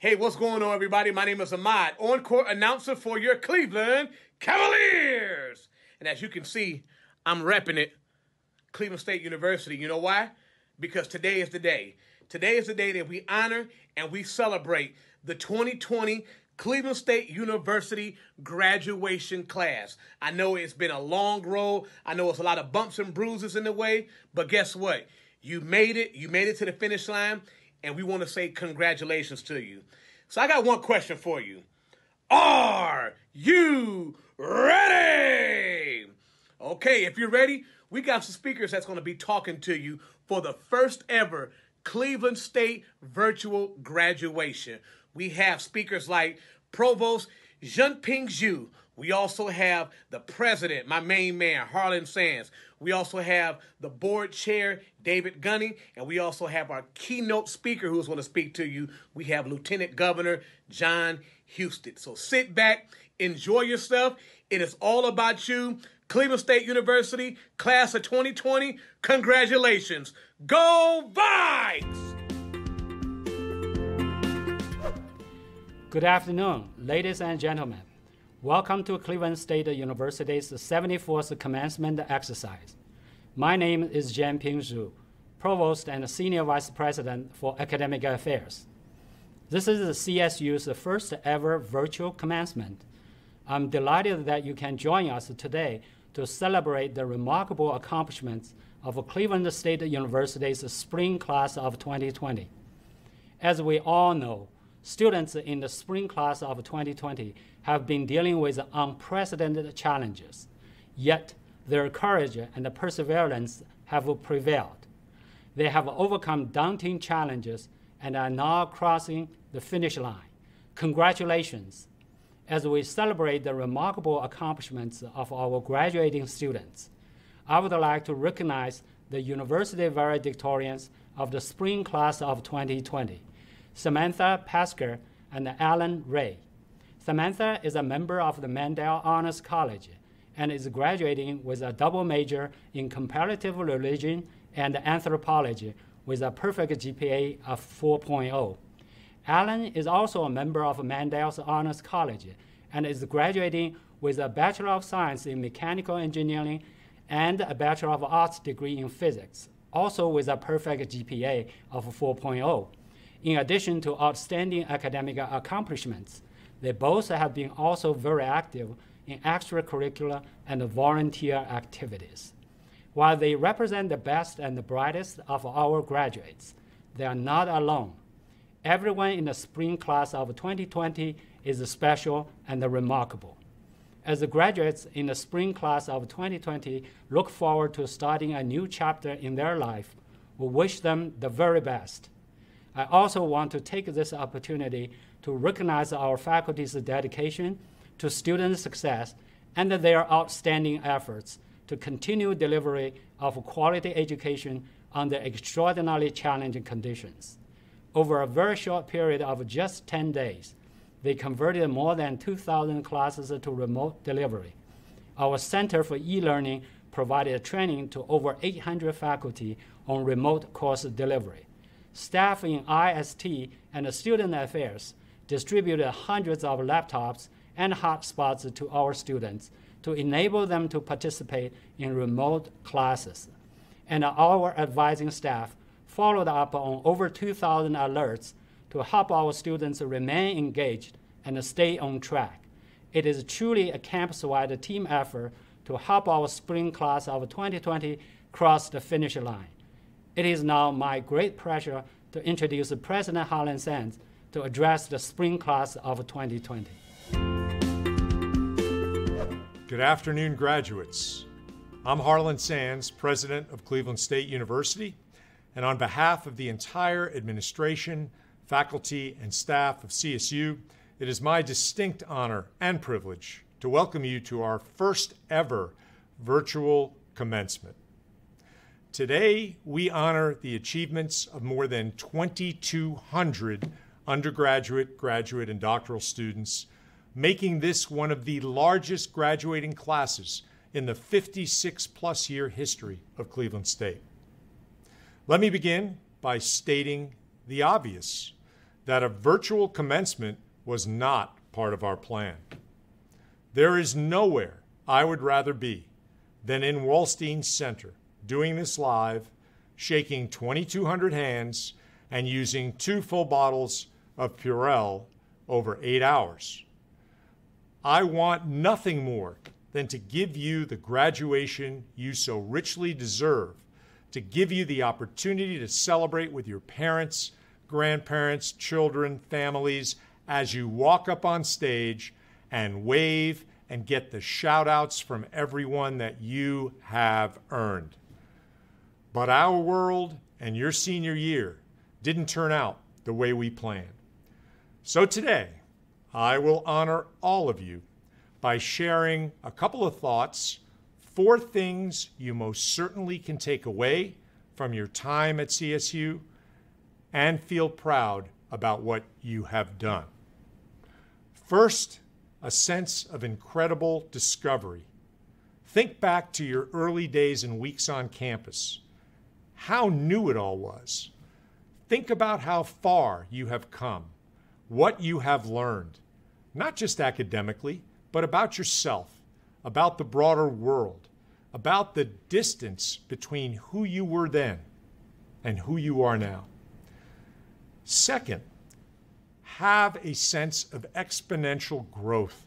Hey, what's going on, everybody? My name is Ahmad, on court announcer for your Cleveland Cavaliers. And as you can see, I'm repping it, Cleveland State University. You know why? Because today is the day. Today is the day that we honor and we celebrate the 2020 Cleveland State University graduation class. I know it's been a long road. I know it's a lot of bumps and bruises in the way, but guess what? You made it. You made it to the finish line, and we want to say congratulations to you. So I got one question for you. Are you ready? Okay, if you're ready, we got some speakers that's going to be talking to you for the first ever Cleveland State virtual graduation. We have speakers like Provost Jianping Zhu. We also have the president, my main man, Harlan Sands. We also have the board chair, David Gunning, and we also have our keynote speaker who's going to speak to you. We have Lieutenant Governor Jon Husted. So sit back, enjoy yourself. It is all about you. Cleveland State University, class of 2020, congratulations. Go Vikes! Good afternoon, ladies and gentlemen. Welcome to Cleveland State University's 74th commencement exercise. My name is Jianping Zhu, Provost and Senior Vice President for Academic Affairs. This is the CSU's first ever virtual commencement. I'm delighted that you can join us today to celebrate the remarkable accomplishments of Cleveland State University's spring class of 2020. As we all know, students in the spring class of 2020 have been dealing with unprecedented challenges, yet their courage and perseverance have prevailed. They have overcome daunting challenges and are now crossing the finish line. Congratulations! As we celebrate the remarkable accomplishments of our graduating students, I would like to recognize the university valedictorians of the spring class of 2020. Samantha Pasker, and Alan Ray. Samantha is a member of the Mandel Honors College and is graduating with a double major in comparative religion and anthropology with a perfect GPA of 4.0. Alan is also a member of Mandel's Honors College and is graduating with a Bachelor of Science in Mechanical Engineering and a Bachelor of Arts degree in Physics, also with a perfect GPA of 4.0. In addition to outstanding academic accomplishments, they both have been also very active in extracurricular and volunteer activities. While they represent the best and the brightest of our graduates, they are not alone. Everyone in the spring class of 2020 is special and remarkable. As the graduates in the spring class of 2020 look forward to starting a new chapter in their life, we wish them the very best. I also want to take this opportunity to recognize our faculty's dedication to student success and their outstanding efforts to continue delivery of quality education under extraordinarily challenging conditions. Over a very short period of just 10 days, they converted more than 2,000 classes to remote delivery. Our Center for e-learning provided training to over 800 faculty on remote course delivery staff in IST and student affairs distributed hundreds of laptops and hotspots to our students to enable them to participate in remote classes. And our advising staff followed up on over 2,000 alerts to help our students remain engaged and stay on track. It is truly a campus-wide team effort to help our spring class of 2020 cross the finish line. It is now my great pleasure to introduce President Harlan Sands to address the spring class of 2020. Good afternoon, graduates. I'm Harlan Sands, President of Cleveland State University, and on behalf of the entire administration, faculty, and staff of CSU, it is my distinct honor and privilege to welcome you to our first ever virtual commencement. Today, we honor the achievements of more than 2,200 undergraduate, graduate, and doctoral students, making this one of the largest graduating classes in the 56 plus year history of Cleveland State. Let me begin by stating the obvious that a virtual commencement was not part of our plan. There is nowhere I would rather be than in Wolstein Center, doing this live, shaking 2,200 hands, and using two full bottles of Purell over eight hours. I want nothing more than to give you the graduation you so richly deserve, to give you the opportunity to celebrate with your parents, grandparents, children, families as you walk up on stage and wave and get the shout outs from everyone that you have earned. But our world and your senior year didn't turn out the way we planned. So today, I will honor all of you by sharing a couple of thoughts, four things you most certainly can take away from your time at CSU and feel proud about what you have done. First, a sense of incredible discovery. Think back to your early days and weeks on campus, how new it all was. Think about how far you have come, what you have learned, not just academically, but about yourself, about the broader world, about the distance between who you were then and who you are now. Second, have a sense of exponential growth,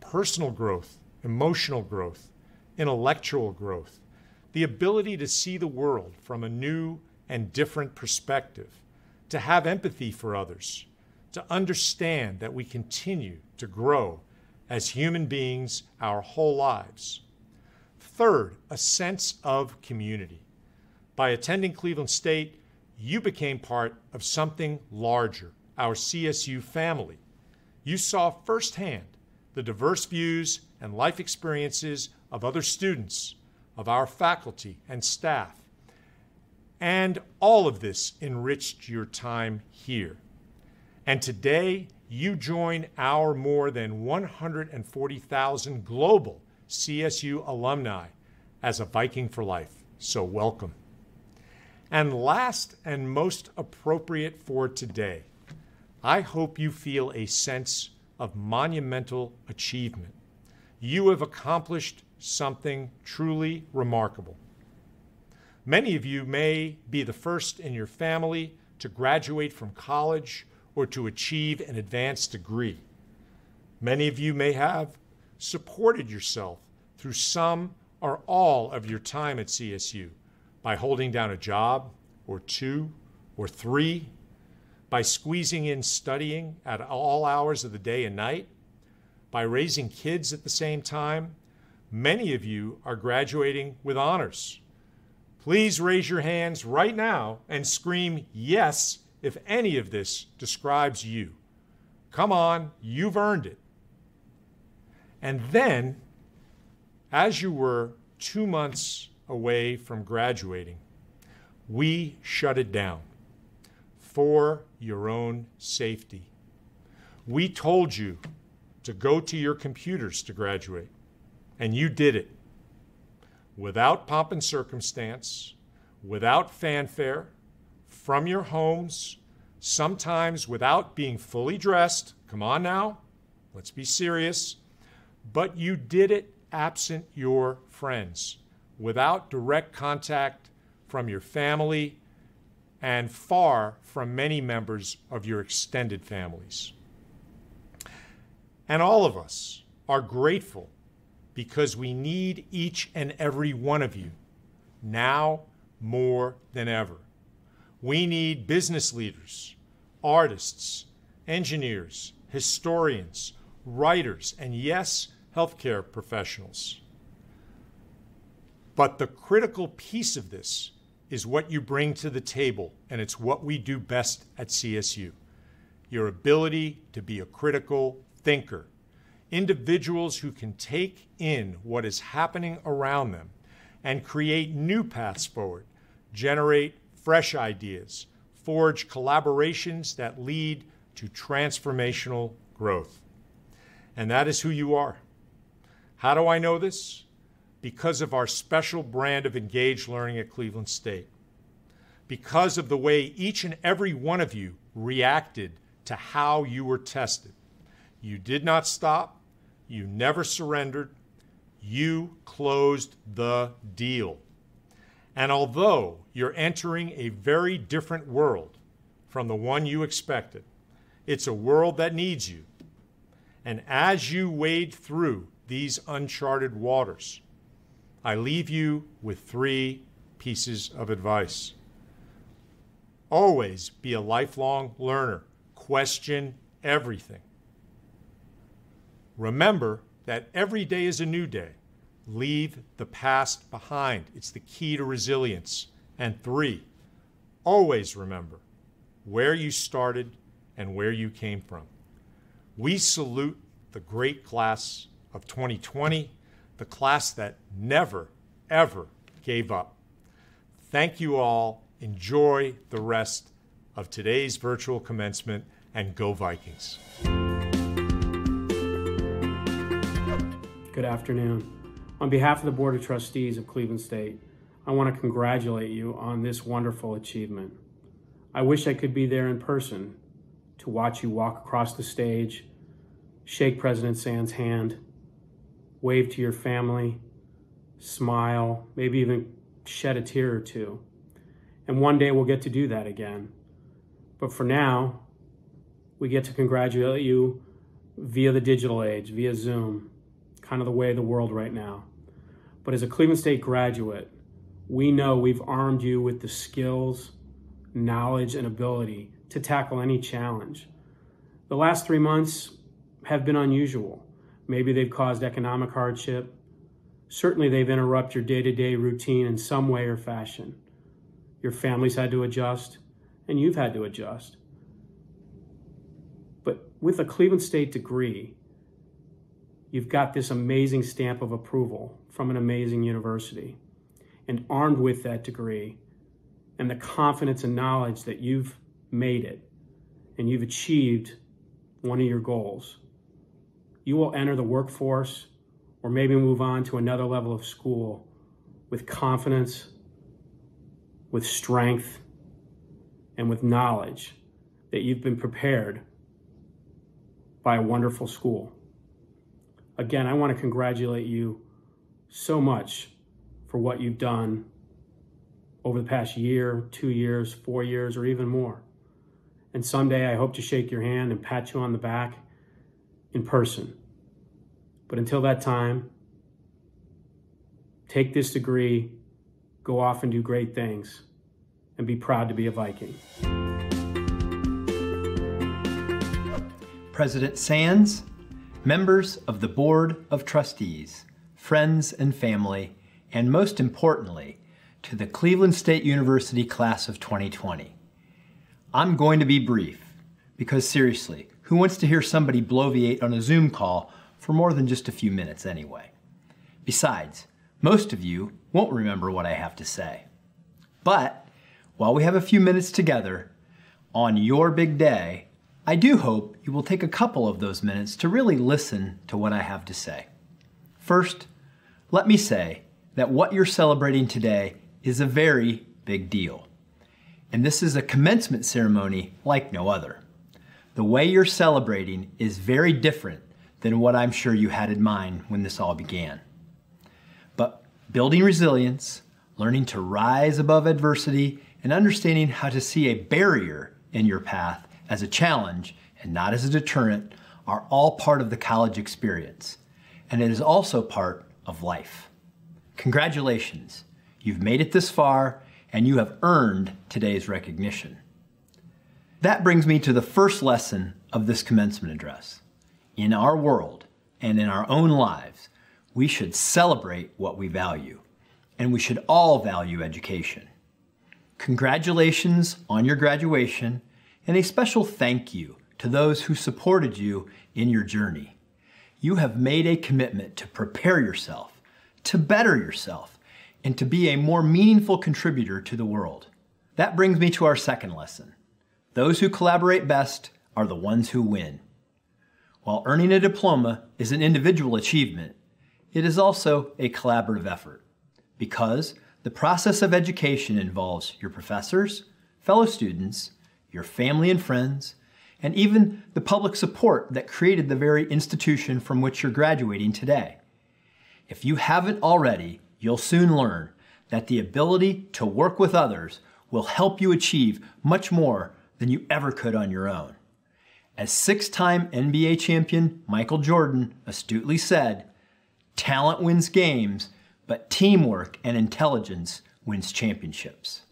personal growth, emotional growth, intellectual growth, the ability to see the world from a new and different perspective, to have empathy for others, to understand that we continue to grow as human beings our whole lives. Third, a sense of community. By attending Cleveland State, you became part of something larger, our CSU family. You saw firsthand the diverse views and life experiences of other students, of our faculty and staff. And all of this enriched your time here. And today, you join our more than 140,000 global CSU alumni as a Viking for life. So, welcome. And last and most appropriate for today, I hope you feel a sense of monumental achievement. You have accomplished something truly remarkable. Many of you may be the first in your family to graduate from college or to achieve an advanced degree. Many of you may have supported yourself through some or all of your time at CSU by holding down a job or two or three, by squeezing in studying at all hours of the day and night, by raising kids at the same time. Many of you are graduating with honors. Please raise your hands right now and scream yes if any of this describes you. Come on, you've earned it. And then, as you were two months away from graduating, we shut it down for your own safety. We told you to go to your computers to graduate, and you did it without pomp and circumstance, without fanfare from your homes, sometimes without being fully dressed. Come on now, let's be serious. But you did it absent your friends, without direct contact from your family, and far from many members of your extended families. And all of us are grateful because we need each and every one of you now more than ever. We need business leaders, artists, engineers, historians, writers, and yes, healthcare professionals. But the critical piece of this is what you bring to the table, and it's what we do best at CSU your ability to be a critical thinker, individuals who can take in what is happening around them and create new paths forward, generate fresh ideas, forge collaborations that lead to transformational growth. And that is who you are. How do I know this? Because of our special brand of engaged learning at Cleveland State. Because of the way each and every one of you reacted to how you were tested. You did not stop, you never surrendered, you closed the deal. And although you're entering a very different world from the one you expected, it's a world that needs you. And as you wade through these uncharted waters, I leave you with three pieces of advice. Always be a lifelong learner. Question everything. Remember that every day is a new day. Leave the past behind. It's the key to resilience. And three, always remember where you started and where you came from. We salute the great class of 2020, the class that never, ever gave up. Thank you all. Enjoy the rest of today's virtual commencement and go Vikings. Good afternoon. On behalf of the Board of Trustees of Cleveland State, I want to congratulate you on this wonderful achievement. I wish I could be there in person to watch you walk across the stage, shake President Sands' hand, wave to your family, smile, maybe even shed a tear or two. And one day we'll get to do that again. But for now, we get to congratulate you via the digital age, via Zoom kind of the way of the world right now. But as a Cleveland State graduate, we know we've armed you with the skills, knowledge, and ability to tackle any challenge. The last three months have been unusual. Maybe they've caused economic hardship. Certainly, they've interrupted your day to day routine in some way or fashion. Your family's had to adjust, and you've had to adjust. But with a Cleveland State degree, you've got this amazing stamp of approval from an amazing university. And armed with that degree and the confidence and knowledge that you've made it and you've achieved one of your goals, you will enter the workforce or maybe move on to another level of school with confidence, with strength, and with knowledge that you've been prepared by a wonderful school again, I want to congratulate you so much for what you've done over the past year, two years, four years, or even more. And someday I hope to shake your hand and pat you on the back in person. But until that time, take this degree, go off and do great things, and be proud to be a Viking. President Sands, members of the Board of Trustees, friends and family, and most importantly, to the Cleveland State University class of 2020. I'm going to be brief because seriously, who wants to hear somebody bloviate on a Zoom call for more than just a few minutes anyway? Besides, most of you won't remember what I have to say. But while we have a few minutes together, on your big day, I do hope you will take a couple of those minutes to really listen to what I have to say. First, let me say that what you're celebrating today is a very big deal. And this is a commencement ceremony like no other. The way you're celebrating is very different than what I'm sure you had in mind when this all began. But building resilience, learning to rise above adversity, and understanding how to see a barrier in your path as a challenge and not as a deterrent are all part of the college experience, and it is also part of life. Congratulations, you've made it this far and you have earned today's recognition. That brings me to the first lesson of this commencement address. In our world and in our own lives, we should celebrate what we value, and we should all value education. Congratulations on your graduation and a special thank you to those who supported you in your journey. You have made a commitment to prepare yourself, to better yourself, and to be a more meaningful contributor to the world. That brings me to our second lesson. Those who collaborate best are the ones who win. While earning a diploma is an individual achievement, it is also a collaborative effort because the process of education involves your professors, fellow students, your family and friends, and even the public support that created the very institution from which you're graduating today. If you haven't already, you'll soon learn that the ability to work with others will help you achieve much more than you ever could on your own. As six time NBA champion Michael Jordan astutely said, talent wins games, but teamwork and intelligence wins championships.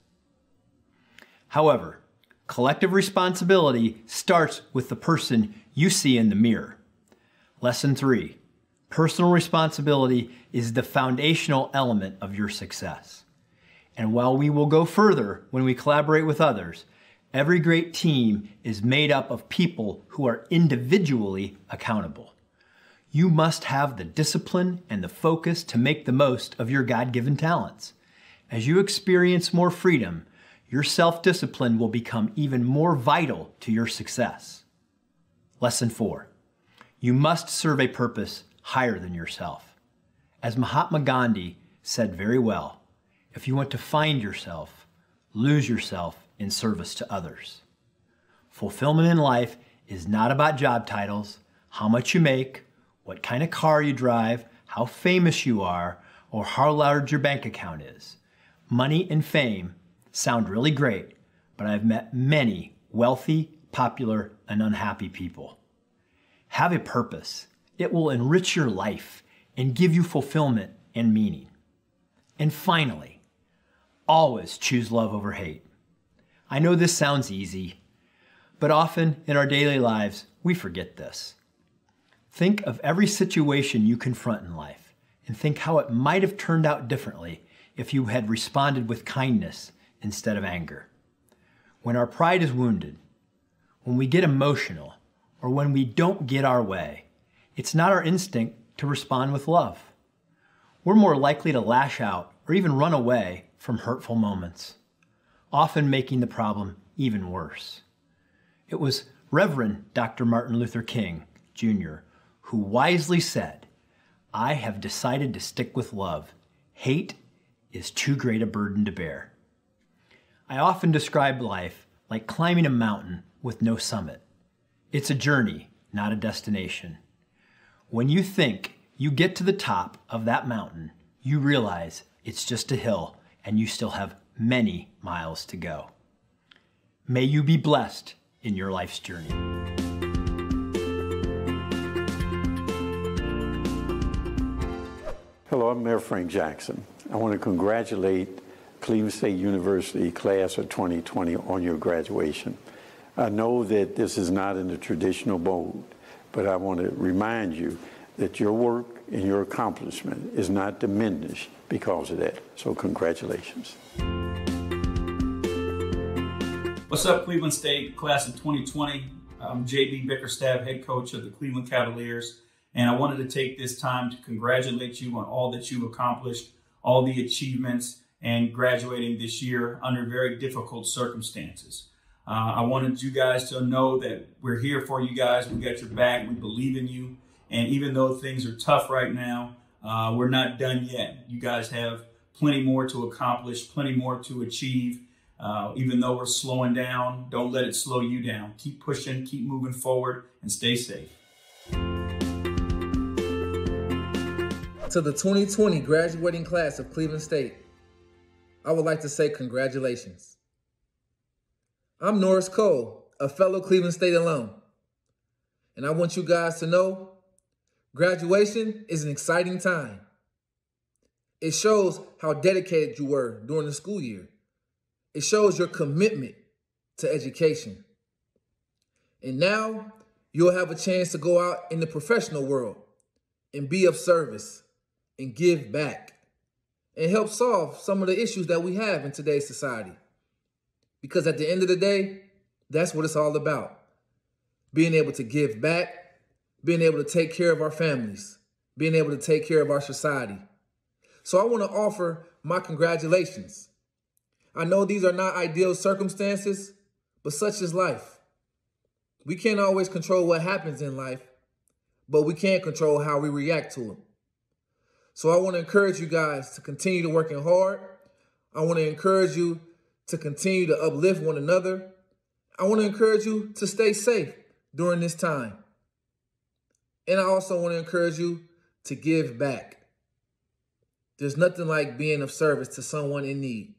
However, collective responsibility starts with the person you see in the mirror. Lesson three personal responsibility is the foundational element of your success. And while we will go further when we collaborate with others, every great team is made up of people who are individually accountable. You must have the discipline and the focus to make the most of your God given talents. As you experience more freedom, your self discipline will become even more vital to your success. Lesson four you must serve a purpose higher than yourself. As Mahatma Gandhi said very well, if you want to find yourself, lose yourself in service to others. Fulfillment in life is not about job titles, how much you make, what kind of car you drive, how famous you are, or how large your bank account is. Money and fame sound really great, but I've met many wealthy, popular, and unhappy people. Have a purpose. It will enrich your life and give you fulfillment and meaning. And finally, always choose love over hate. I know this sounds easy, but often in our daily lives, we forget this. Think of every situation you confront in life and think how it might have turned out differently if you had responded with kindness instead of anger. When our pride is wounded, when we get emotional, or when we don't get our way, it's not our instinct to respond with love. We're more likely to lash out or even run away from hurtful moments, often making the problem even worse. It was Reverend Dr. Martin Luther King, Jr., who wisely said, I have decided to stick with love. Hate is too great a burden to bear. I often describe life like climbing a mountain with no summit. It's a journey, not a destination. When you think you get to the top of that mountain, you realize it's just a hill and you still have many miles to go. May you be blessed in your life's journey. Hello, I'm Mayor Frank Jackson. I want to congratulate Cleveland State University class of 2020 on your graduation. I know that this is not in the traditional mode, but I want to remind you that your work and your accomplishment is not diminished because of that. So, congratulations. What's up, Cleveland State class of 2020? I'm JB Bickerstaff, head coach of the Cleveland Cavaliers, and I wanted to take this time to congratulate you on all that you've accomplished, all the achievements, and graduating this year under very difficult circumstances. Uh, I wanted you guys to know that we're here for you guys. We got your back. We believe in you. And even though things are tough right now, uh, we're not done yet. You guys have plenty more to accomplish, plenty more to achieve. Uh, even though we're slowing down, don't let it slow you down. Keep pushing, keep moving forward, and stay safe. To the 2020 graduating class of Cleveland State, I would like to say congratulations. I'm Norris Cole, a fellow Cleveland State alum, and I want you guys to know Graduation is an exciting time. It shows how dedicated you were during the school year. It shows your commitment to education. And now you'll have a chance to go out in the professional world and be of service and give back and help solve some of the issues that we have in today's society. Because at the end of the day, that's what it's all about. Being able to give back being able to take care of our families, being able to take care of our society. So I want to offer my congratulations. I know these are not ideal circumstances, but such is life. We can't always control what happens in life, but we can control how we react to them. So I want to encourage you guys to continue to working hard. I want to encourage you to continue to uplift one another. I want to encourage you to stay safe during this time. And I also want to encourage you to give back. There's nothing like being of service to someone in need.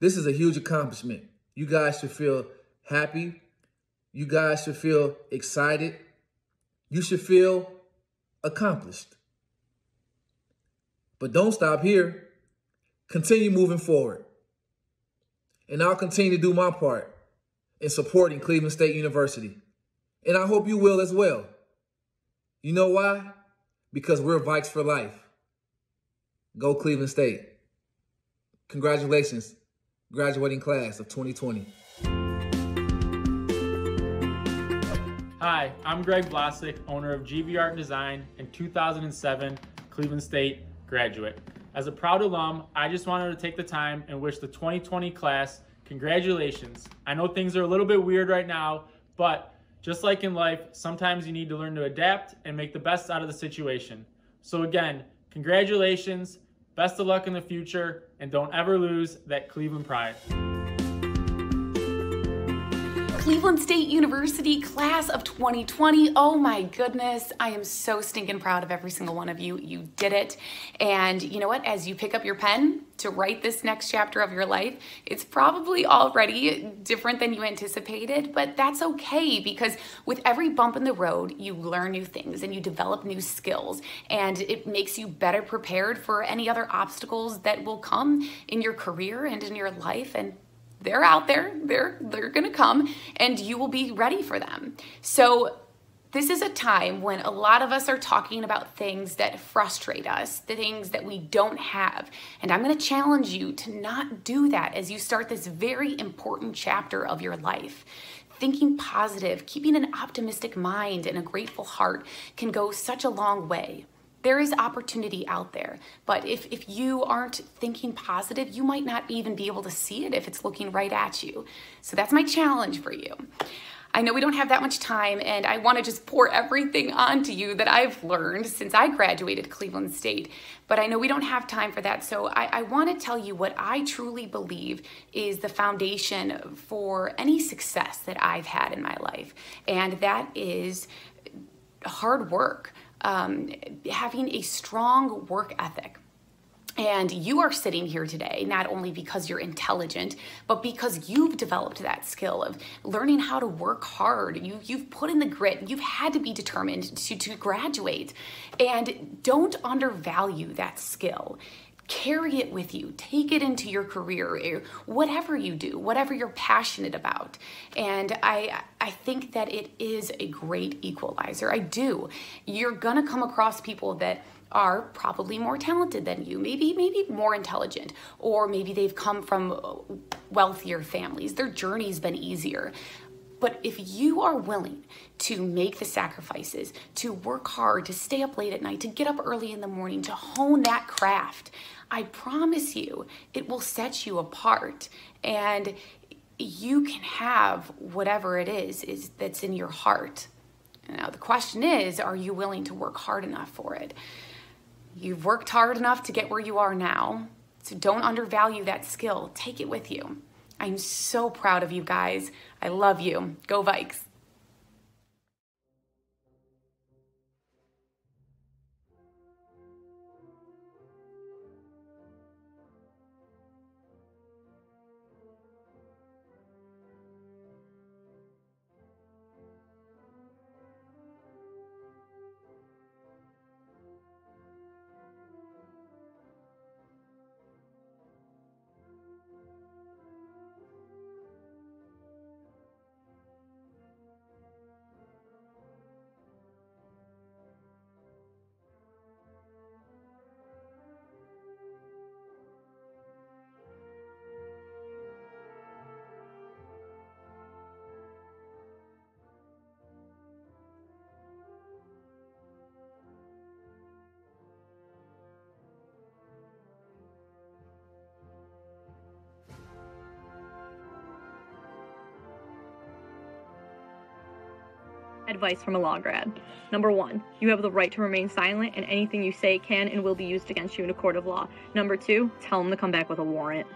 This is a huge accomplishment. You guys should feel happy. You guys should feel excited. You should feel accomplished. But don't stop here. Continue moving forward. And I'll continue to do my part in supporting Cleveland State University. And I hope you will as well. You know why? Because we're Vikes for life. Go Cleveland State. Congratulations, graduating class of 2020. Hi, I'm Greg Vlasic, owner of GV Art Design and 2007 Cleveland State graduate. As a proud alum, I just wanted to take the time and wish the 2020 class congratulations. I know things are a little bit weird right now, but just like in life, sometimes you need to learn to adapt and make the best out of the situation. So again, congratulations, best of luck in the future, and don't ever lose that Cleveland pride. Cleveland State University class of 2020. Oh my goodness, I am so stinking proud of every single one of you. You did it. And you know what? As you pick up your pen to write this next chapter of your life, it's probably already different than you anticipated, but that's okay because with every bump in the road, you learn new things and you develop new skills, and it makes you better prepared for any other obstacles that will come in your career and in your life. And they're out there they're they're going to come and you will be ready for them so this is a time when a lot of us are talking about things that frustrate us, the things that we don't have. And I'm going to challenge you to not do that as you start this very important chapter of your life. Thinking positive, keeping an optimistic mind and a grateful heart can go such a long way there is opportunity out there. But if, if you aren't thinking positive, you might not even be able to see it if it's looking right at you. So that's my challenge for you. I know we don't have that much time, and I want to just pour everything onto you that I've learned since I graduated Cleveland State. But I know we don't have time for that, so I, I want to tell you what I truly believe is the foundation for any success that I've had in my life, and that is hard work um, having a strong work ethic. And you are sitting here today not only because you're intelligent, but because you've developed that skill of learning how to work hard. You, you've put in the grit, you've had to be determined to, to graduate. And don't undervalue that skill carry it with you take it into your career eh, whatever you do whatever you're passionate about. And i i think that it is a great equalizer. I do. You're gonna come across people that are probably more talented than you maybe maybe more intelligent or maybe they've come from wealthier families. Their journey's been easier but if you are willing to make the sacrifices, to work hard, to stay up late at night, to get up early in the morning, to hone that craft, I promise you it will set you apart and you can have whatever it is is that's in your heart. Now the question is, are you willing to work hard enough for it? You've worked hard enough to get where you are now. So don't undervalue that skill. Take it with you. I'm so proud of you guys. I love you. Go Vikes. Advice from a law grad. Number one, you have the right to remain silent, and anything you say can and will be used against you in a court of law. Number two, tell them to come back with a warrant.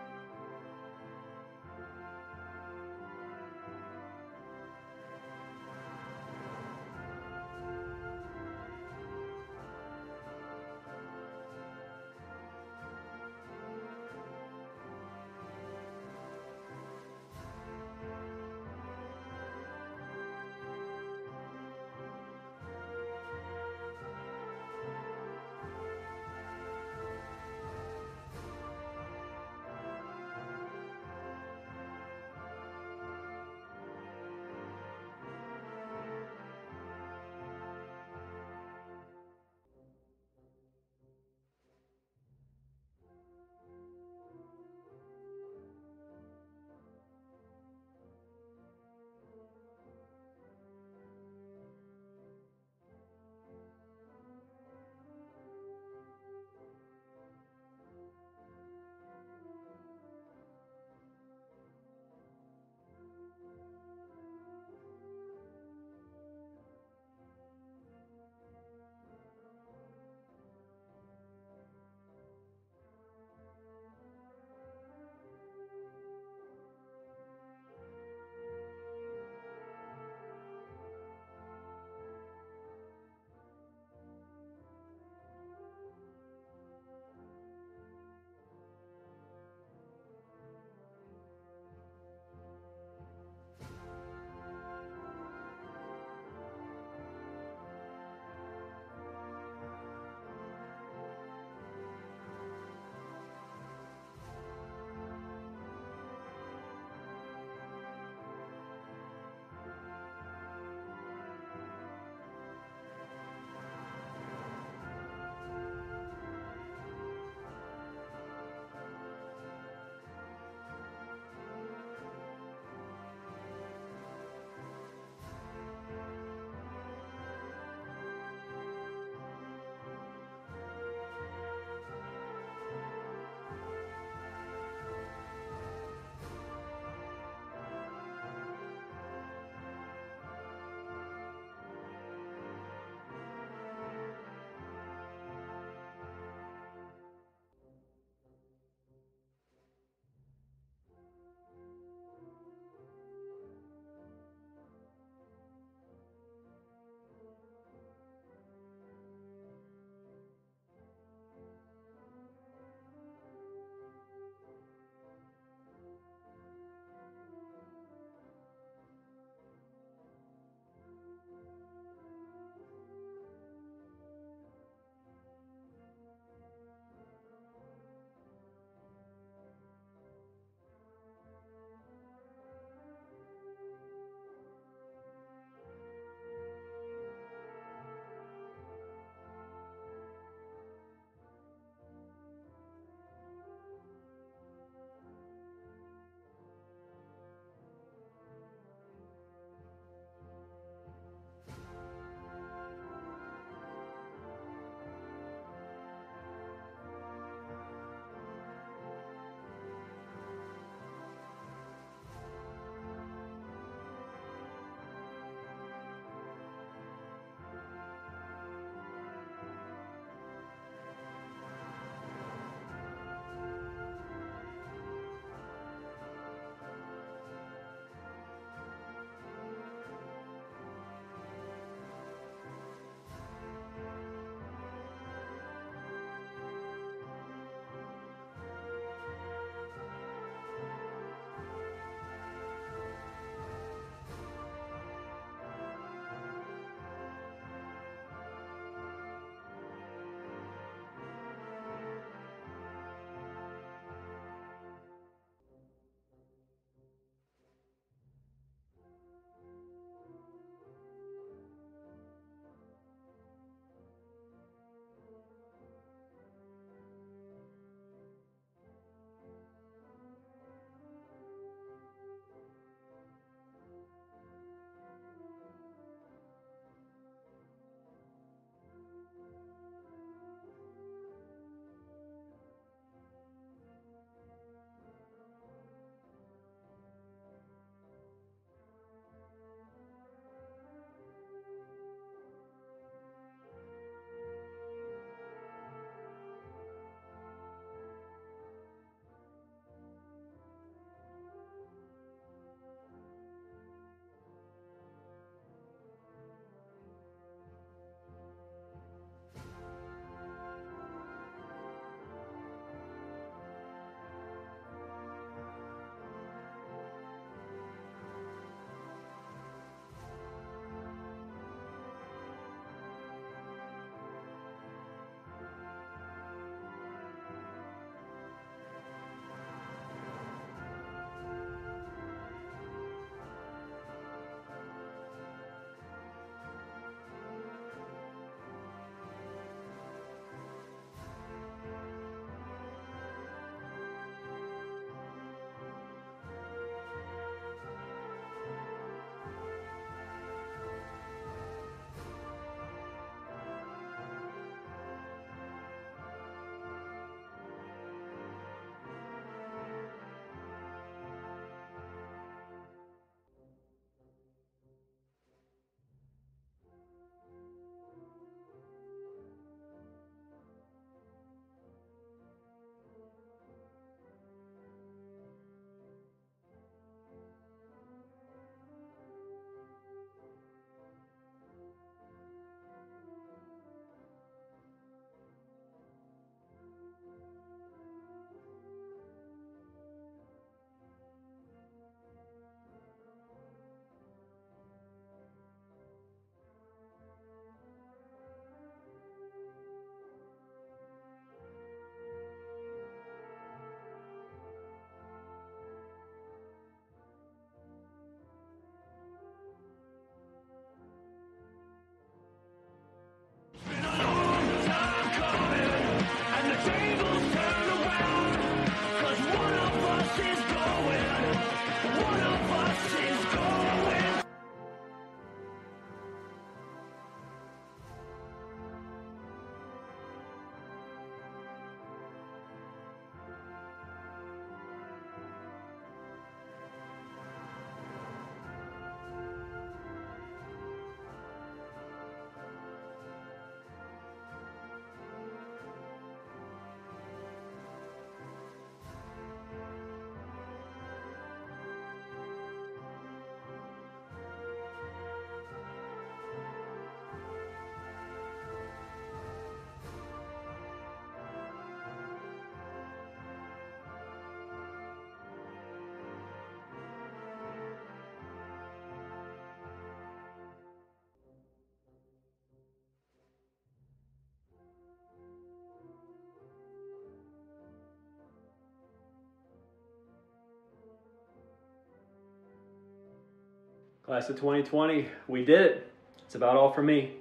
Class of 2020, we did it. It's about all for me.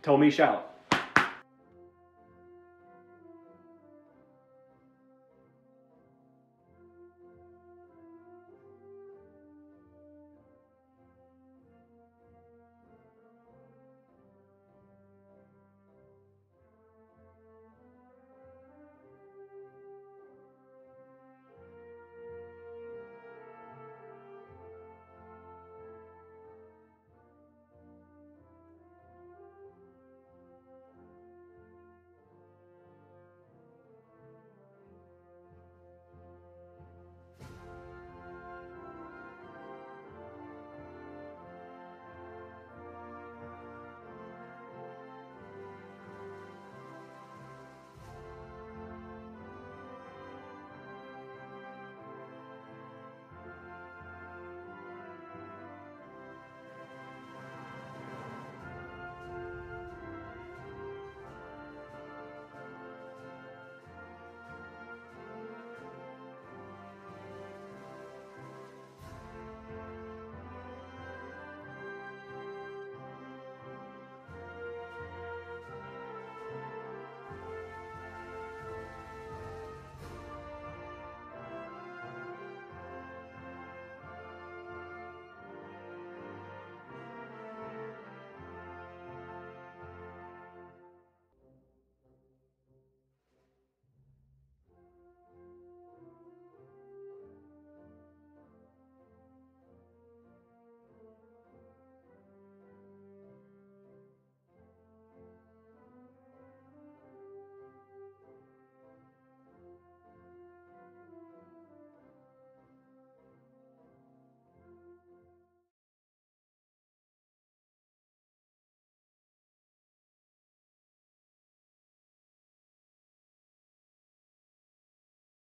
Told me shout.